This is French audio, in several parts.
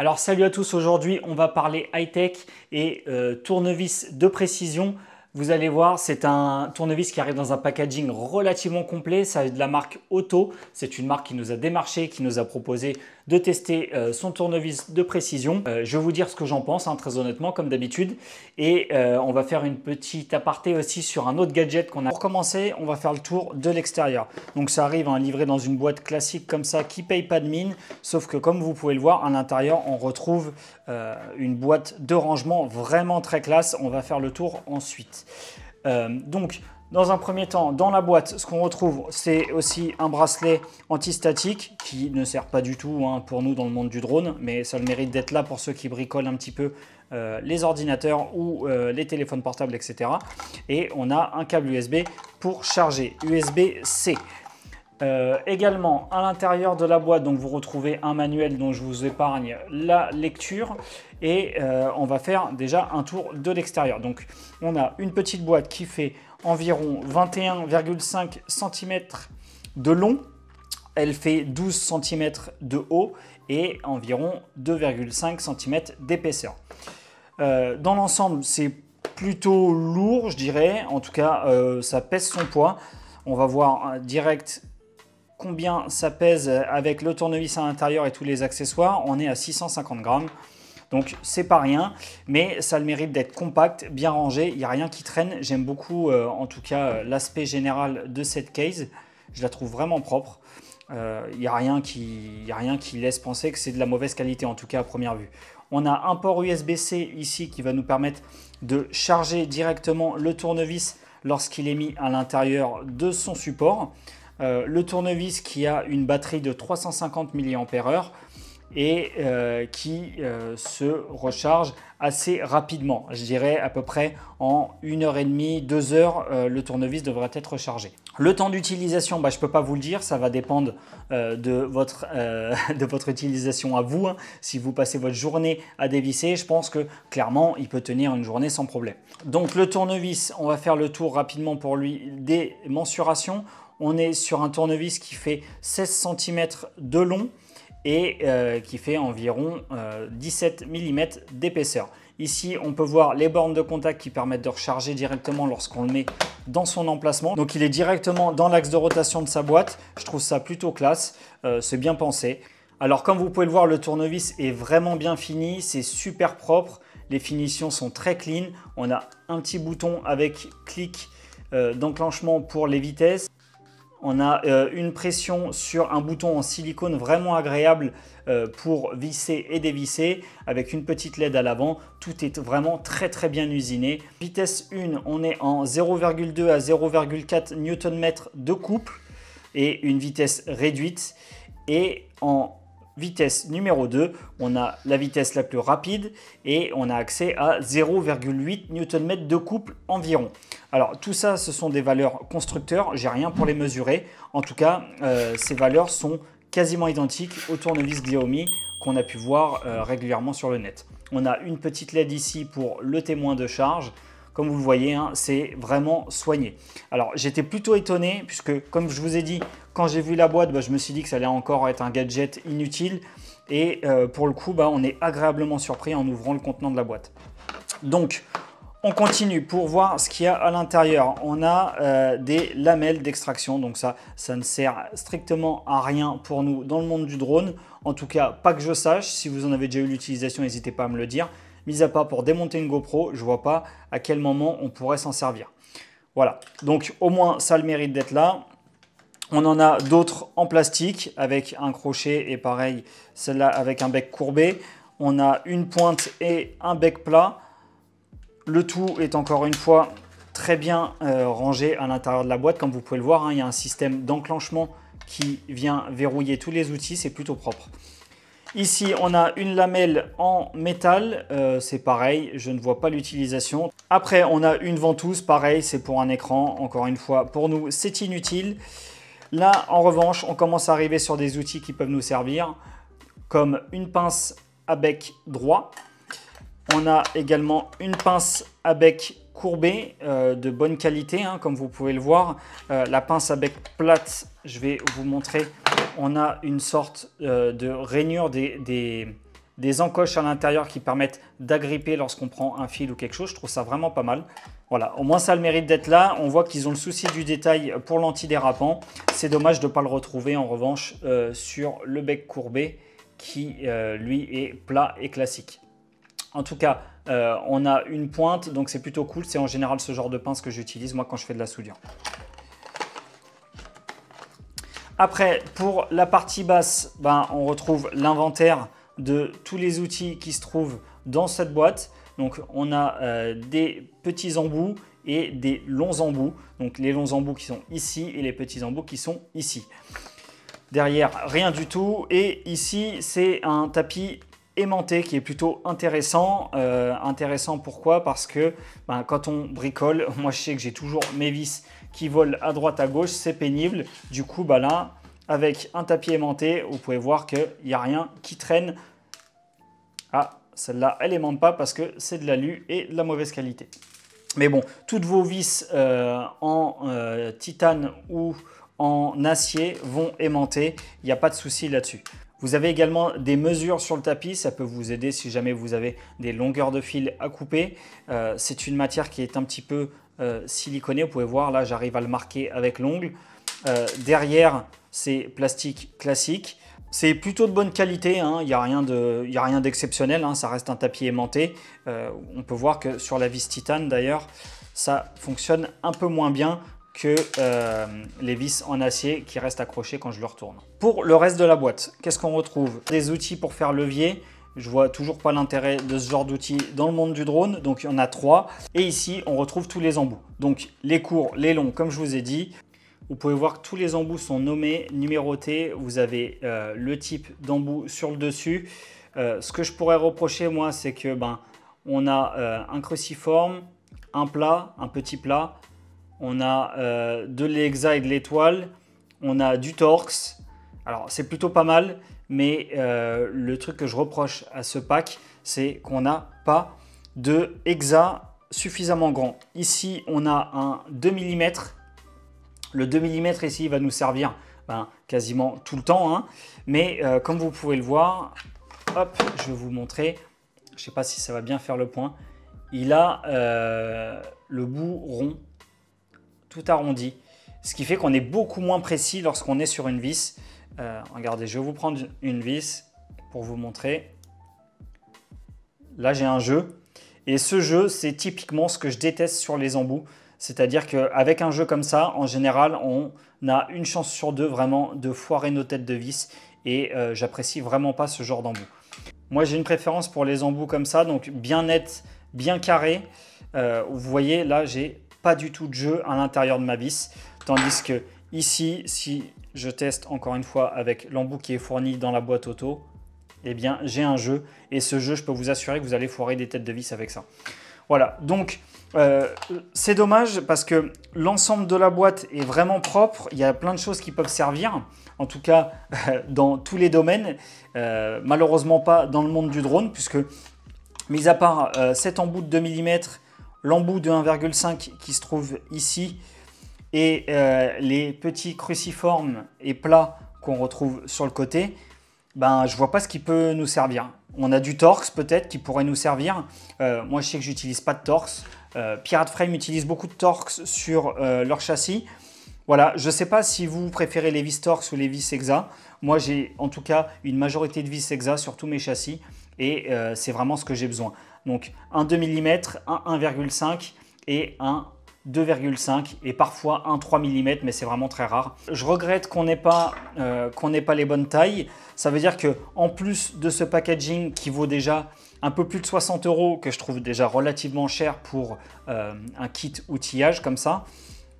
Alors salut à tous, aujourd'hui on va parler high-tech et euh, tournevis de précision. Vous allez voir, c'est un tournevis qui arrive dans un packaging relativement complet. Ça de la marque Auto. C'est une marque qui nous a démarché, qui nous a proposé de tester euh, son tournevis de précision. Euh, je vais vous dire ce que j'en pense, hein, très honnêtement, comme d'habitude. Et euh, on va faire une petite aparté aussi sur un autre gadget qu'on a. Pour commencer, on va faire le tour de l'extérieur. Donc ça arrive hein, livré dans une boîte classique comme ça qui paye pas de mine. Sauf que comme vous pouvez le voir, à l'intérieur, on retrouve une boîte de rangement vraiment très classe. On va faire le tour ensuite. Dans un premier temps, dans la boîte, ce qu'on retrouve, c'est aussi un bracelet antistatique qui ne sert pas du tout hein, pour nous dans le monde du drone, mais ça le mérite d'être là pour ceux qui bricolent un petit peu euh, les ordinateurs ou euh, les téléphones portables, etc. Et on a un câble USB pour charger, USB-C. Euh, également, à l'intérieur de la boîte, donc vous retrouvez un manuel dont je vous épargne la lecture et on va faire déjà un tour de l'extérieur. Donc, on a une petite boîte qui fait environ 21,5 cm de long. Elle fait 12 cm de haut et environ 2,5 cm d'épaisseur. Euh, dans l'ensemble, c'est plutôt lourd, je dirais. En tout cas, euh, ça pèse son poids. On va voir direct combien ça pèse avec le tournevis à l'intérieur et tous les accessoires. On est à 650 grammes. Donc c'est pas rien, mais ça le mérite d'être compact, bien rangé, il n'y a rien qui traîne. J'aime beaucoup euh, en tout cas euh, l'aspect général de cette case. Je la trouve vraiment propre. Euh, il n'y a, rien qui, a rien qui laisse penser que c'est de la mauvaise qualité, en tout cas à première vue. On a un port USB-C ici qui va nous permettre de charger directement le tournevis lorsqu'il est mis à l'intérieur de son support. le tournevis qui a une batterie de 350 mAh et euh, qui euh, se recharge assez rapidement. Je dirais à peu près en 1h30, 2 heures, euh, le tournevis devrait être rechargé. Le temps d'utilisation, bah, je ne peux pas vous le dire, ça va dépendre de, votre, de votre utilisation à vous. Hein. Si vous passez votre journée à dévisser, je pense que clairement, il peut tenir une journée sans problème. Donc le tournevis, on va faire le tour rapidement pour lui des mensurations. On est sur un tournevis qui fait 16 cm de long, et euh, qui fait environ 17 euh, mm d'épaisseur. Ici, on peut voir les bornes de contact qui permettent de recharger directement lorsqu'on le met dans son emplacement. Donc il est directement dans l'axe de rotation de sa boîte. Je trouve ça plutôt classe, euh, c'est bien pensé. Alors comme vous pouvez le voir, le tournevis est vraiment bien fini, c'est super propre. Les finitions sont très clean. On a un petit bouton avec clic d'enclenchement pour les vitesses. On a euh, une pression sur un bouton en silicone vraiment agréable euh, pour visser et dévisser avec une petite LED à l'avant. Tout est vraiment très très bien usiné. Vitesse 1, on est en 0,2 à 0,4 Nm de couple et une vitesse réduite. Et en vitesse numéro 2, on a la vitesse la plus rapide et on a accès à 0,8 Nm de couple environ. Alors tout ça, ce sont des valeurs constructeurs, j'ai rien pour les mesurer. En tout cas, euh, ces valeurs sont quasiment identiques au tournevis Xiaomi qu'on a pu voir euh, régulièrement sur le net. On a une petite LED ici pour le témoin de charge. Comme vous le voyez, hein, c'est vraiment soigné. Alors j'étais plutôt étonné puisque comme je vous ai dit, quand j'ai vu la boîte, bah, je me suis dit que ça allait encore être un gadget inutile. Et euh, pour le coup, bah, on est agréablement surpris en ouvrant le contenant de la boîte. Donc, on continue pour voir ce qu'il y a à l'intérieur. On a euh, des lamelles d'extraction, donc ça, ça ne sert strictement à rien pour nous dans le monde du drone. En tout cas, pas que je sache. Si vous en avez déjà eu l'utilisation, n'hésitez pas à me le dire. Mis à part pour démonter une GoPro, je vois pas à quel moment on pourrait s'en servir. Voilà, donc au moins ça a le mérite d'être là. On en a d'autres en plastique avec un crochet et pareil, celle-là avec un bec courbé. On a une pointe et un bec plat. Le tout est encore une fois très bien euh, rangé à l'intérieur de la boîte. Comme vous pouvez le voir, hein, il y a un système d'enclenchement qui vient verrouiller tous les outils. C'est plutôt propre. Ici, on a une lamelle en métal, euh, c'est pareil, je ne vois pas l'utilisation. Après, on a une ventouse, pareil, c'est pour un écran, encore une fois, pour nous, c'est inutile. Là, en revanche, on commence à arriver sur des outils qui peuvent nous servir, comme une pince à bec droit. On a également une pince à bec courbé euh, de bonne qualité, hein, comme vous pouvez le voir. Euh, la pince à bec plate, je vais vous montrer on a une sorte euh, de rainure des, encoches à l'intérieur qui permettent d'agripper lorsqu'on prend un fil ou quelque chose. Je trouve ça vraiment pas mal. Voilà, au moins ça a le mérite d'être là. On voit qu'ils ont le souci du détail pour l'antidérapant. C'est dommage de ne pas le retrouver en revanche sur le bec courbé qui lui est plat et classique. En tout cas, euh, on a une pointe, donc c'est plutôt cool. C'est en général ce genre de pince que j'utilise moi quand je fais de la soudure. Après, pour la partie basse, ben, on retrouve l'inventaire de tous les outils qui se trouvent dans cette boîte. Donc on a euh, des petits embouts et des longs embouts. Donc les longs embouts qui sont ici et les petits embouts qui sont ici. Derrière, rien du tout. Et ici, c'est un tapis aimanté qui est plutôt intéressant. Euh, intéressant pourquoi? Parce que ben, quand on bricole, moi je sais que j'ai toujours mes vis qui volent à droite à gauche, c'est pénible. Du coup, bah là, avec un tapis aimanté, vous pouvez voir qu'il n'y a rien qui traîne. Ah, celle-là, elle aimante pas parce que c'est de l'alu et de la mauvaise qualité. Mais bon, toutes vos vis euh, en euh, titane ou en acier vont aimanter. Il n'y a pas de souci là-dessus. Vous avez également des mesures sur le tapis, ça peut vous aider si jamais vous avez des longueurs de fil à couper. Euh, c'est une matière qui est un petit peu siliconée, vous pouvez voir là j'arrive à le marquer avec l'ongle. derrière c'est plastique classique. C'est plutôt de bonne qualité, hein. il n'y a rien d'exceptionnel, hein. ça reste un tapis aimanté. Euh, on peut voir que sur la vis titane d'ailleurs, ça fonctionne un peu moins bien que euh, les vis en acier qui restent accrochées quand je le retourne. Pour le reste de la boîte, qu'est-ce qu'on retrouve? Des outils pour faire levier. Je vois toujours pas l'intérêt de ce genre d'outils dans le monde du drone, donc il y en a trois. Et ici, on retrouve tous les embouts. Donc les courts, les longs, comme je vous ai dit, vous pouvez voir que tous les embouts sont nommés, numérotés. Vous avez euh, le type d'embout sur le dessus. Euh, ce que je pourrais reprocher, moi, c'est que ben, on a un cruciforme, un plat, un petit plat. On a de l'hexa et de l'étoile. On a du torx. Alors, c'est plutôt pas mal. Mais le truc que je reproche à ce pack, c'est qu'on n'a pas de hexa suffisamment grand. Ici, on a un 2 mm le 2 mm ici va nous servir ben, quasiment tout le temps. Hein. Mais euh, comme vous pouvez le voir, hop, je vais vous montrer. Je ne sais pas si ça va bien faire le point. Il a euh, le bout rond, tout arrondi. Ce qui fait qu'on est beaucoup moins précis lorsqu'on est sur une vis. Euh, regardez, je vais vous prendre une vis pour vous montrer. Là, j'ai un jeu. Et ce jeu, c'est typiquement ce que je déteste sur les embouts. C'est-à-dire qu'avec un jeu comme ça, en général, on a une chance sur deux vraiment de foirer nos têtes de vis et euh, j'apprécie vraiment pas ce genre d'embout. Moi, j'ai une préférence pour les embouts comme ça, donc bien net, bien carré. Euh, vous voyez, là, j'ai pas du tout de jeu à l'intérieur de ma vis, tandis que ici, si je teste encore une fois avec l'embout qui est fourni dans la boîte auto, eh bien, j'ai un jeu et ce jeu, je peux vous assurer que vous allez foirer des têtes de vis avec ça. Voilà, donc euh, c'est dommage parce que l'ensemble de la boîte est vraiment propre. Il y a plein de choses qui peuvent servir, en tout cas dans tous les domaines. Euh, malheureusement pas dans le monde du drone, puisque mis à part euh, cet embout de 2 mm, l'embout de 1,5 qui se trouve ici, et les petits cruciformes et plats qu'on retrouve sur le côté, ben, je vois pas ce qui peut nous servir. On a du torx peut-être qui pourrait nous servir. Euh, moi, je sais que j'utilise pas de torx. Euh, Pirate Frame utilise beaucoup de torx sur euh, leur châssis. Voilà, je ne sais pas si vous préférez les vis torx ou les vis hexa. Moi, j'ai en tout cas une majorité de vis hexa sur tous mes châssis et c'est vraiment ce que j'ai besoin. Donc, un 2 mm, un 1,5 et un 2,5 et parfois un 3 mm, mais c'est vraiment très rare. Je regrette qu'on n'ait pas, euh, qu'on pas les bonnes tailles. Ça veut dire que en plus de ce packaging qui vaut déjà un peu plus de 60 euros, que je trouve déjà relativement cher pour euh, un kit outillage comme ça,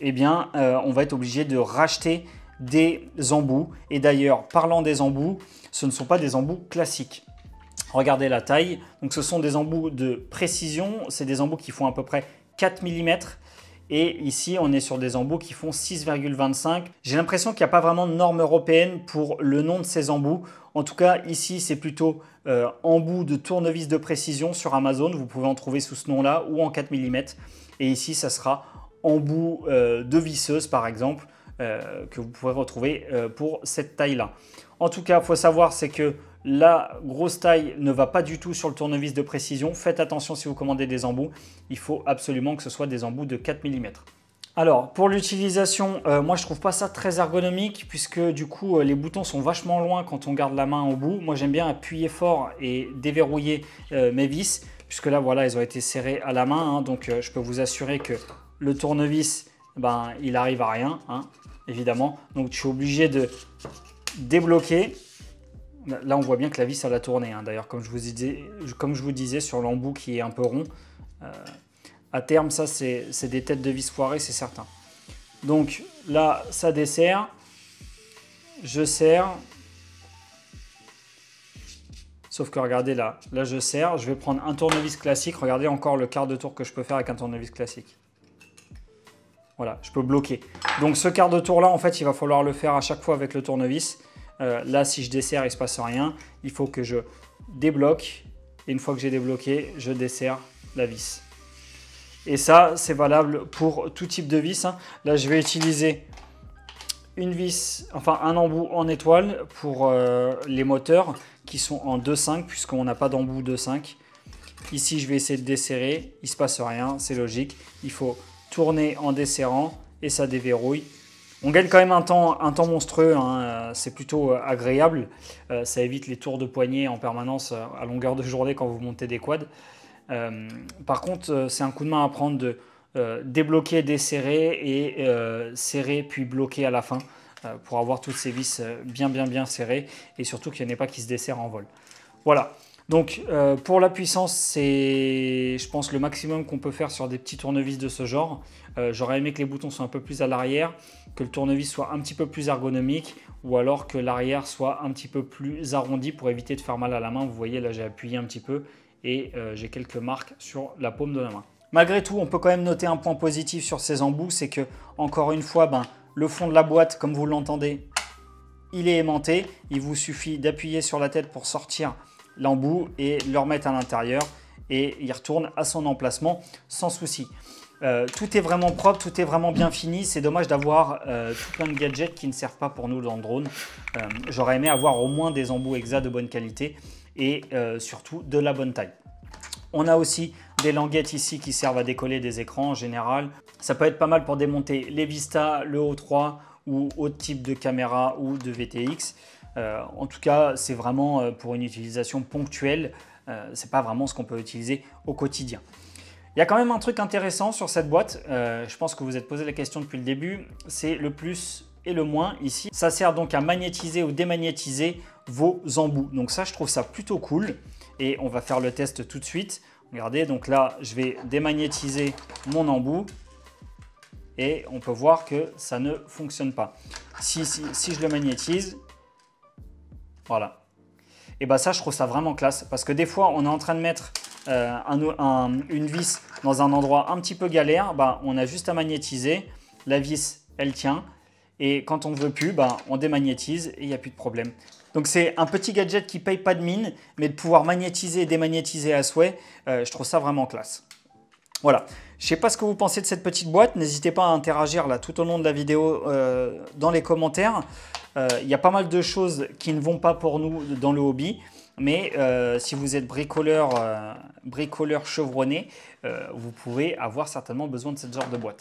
eh bien, euh, on va être obligé de racheter des embouts. Et d'ailleurs, parlant des embouts, ce ne sont pas des embouts classiques. Regardez la taille. Donc, ce sont des embouts de précision. C'est des embouts qui font à peu près 4 mm. Et ici, on est sur des embouts qui font 6,25. J'ai l'impression qu'il n'y a pas vraiment de norme européenne pour le nom de ces embouts. En tout cas, ici, c'est plutôt euh, embout de tournevis de précision sur Amazon. Vous pouvez en trouver sous ce nom-là ou en 4 mm. Et ici, ça sera embout euh, de visseuse, par exemple, euh, que vous pourrez retrouver pour cette taille-là. En tout cas, il faut savoir, c'est que La grosse taille ne va pas du tout sur le tournevis de précision. Faites attention si vous commandez des embouts. Il faut absolument que ce soit des embouts de 4 mm. Alors, pour l'utilisation, euh, moi je trouve pas ça très ergonomique puisque du coup euh, les boutons sont vachement loin quand on garde la main au bout. Moi j'aime bien appuyer fort et déverrouiller euh, mes vis puisque là voilà, elles ont été serrées à la main. Hein. donc je peux vous assurer que le tournevis, ben, il arrive à rien, hein, évidemment. Donc je suis obligé de débloquer Là, on voit bien que la vis, elle a tourné. Hein. D'ailleurs, comme, je vous disais, sur l'embout qui est un peu rond, euh, à terme, ça, c'est des têtes de vis foirées, c'est certain. Donc là, ça dessert. Je serre. Sauf que regardez là, là je serre. Je vais prendre un tournevis classique. Regardez encore le quart de tour que je peux faire avec un tournevis classique. Voilà, je peux bloquer. Donc ce quart de tour là, en fait, il va falloir le faire à chaque fois avec le tournevis. Euh, là, si je desserre, il ne se passe rien. Il faut que je débloque. Et une fois que j'ai débloqué, je desserre la vis. Et ça, c'est valable pour tout type de vis. Hein. Là, je vais utiliser une vis, enfin un embout en étoile pour euh, les moteurs qui sont en 2.5 puisqu'on n'a pas d'embout 2.5. Ici, je vais essayer de desserrer. Il ne se passe rien, c'est logique. Il faut tourner en desserrant et ça déverrouille. On gagne quand même un temps, monstrueux, hein, euh, c'est plutôt euh, agréable. Euh, ça évite les tours de poignet en permanence à longueur de journée quand vous montez des quads. par contre, c'est un coup de main à prendre de débloquer, desserrer et serrer puis bloquer à la fin pour avoir toutes ces vis bien bien bien serrées et surtout qu'il n'y en ait pas qui se desserrent en vol. Voilà, donc pour la puissance, c'est je pense le maximum qu'on peut faire sur des petits tournevis de ce genre. Euh, j'aurais aimé que les boutons soient un peu plus à l'arrière, que le tournevis soit un petit peu plus ergonomique ou alors que l'arrière soit un petit peu plus arrondi pour éviter de faire mal à la main. Vous voyez là j'ai appuyé un petit peu et euh, j'ai quelques marques sur la paume de la main. Malgré tout, on peut quand même noter un point positif sur ces embouts, c'est que encore une fois, ben, le fond de la boîte, comme vous l'entendez, il est aimanté. Il vous suffit d'appuyer sur la tête pour sortir l'embout et le remettre à l'intérieur et il retourne à son emplacement sans souci. Euh, tout est vraiment propre, tout est vraiment bien fini. C'est dommage d'avoir euh, tout plein de gadgets qui ne servent pas pour nous dans le drone. Euh, j'aurais aimé avoir au moins des embouts EXA de bonne qualité et surtout de la bonne taille. On a aussi des languettes ici qui servent à décoller des écrans en général. Ça peut être pas mal pour démonter les Vista, le O3 ou autre type de caméra ou de VTX. En tout cas, c'est vraiment pour une utilisation ponctuelle. c'est pas vraiment ce qu'on peut utiliser au quotidien. Il y a quand même un truc intéressant sur cette boîte, euh, je pense que vous êtes posé la question depuis le début, c'est le plus et le moins ici. Ça sert donc à magnétiser ou démagnétiser vos embouts. Donc ça, je trouve ça plutôt cool. Et on va faire le test tout de suite. Regardez, donc là, je vais démagnétiser mon embout. Et on peut voir que ça ne fonctionne pas. Si, si, je le magnétise, voilà. Et bien ça, je trouve ça vraiment classe. Parce que des fois, on est en train de mettre euh, une vis dans un endroit un petit peu galère, bah, on a juste à magnétiser. La vis, elle tient. Et quand on ne veut plus, bah, on démagnétise et il n'y a plus de problème. Donc c'est un petit gadget qui paye pas de mine, mais de pouvoir magnétiser et démagnétiser à souhait, euh, je trouve ça vraiment classe. Voilà. Je sais pas ce que vous pensez de cette petite boîte. N'hésitez pas à interagir là tout au long de la vidéo euh, dans les commentaires. Il y a pas mal de choses qui ne vont pas pour nous dans le hobby. Mais euh, si vous êtes bricoleur, euh, bricoleur chevronné, euh, vous pouvez avoir certainement besoin de ce genre de boîte.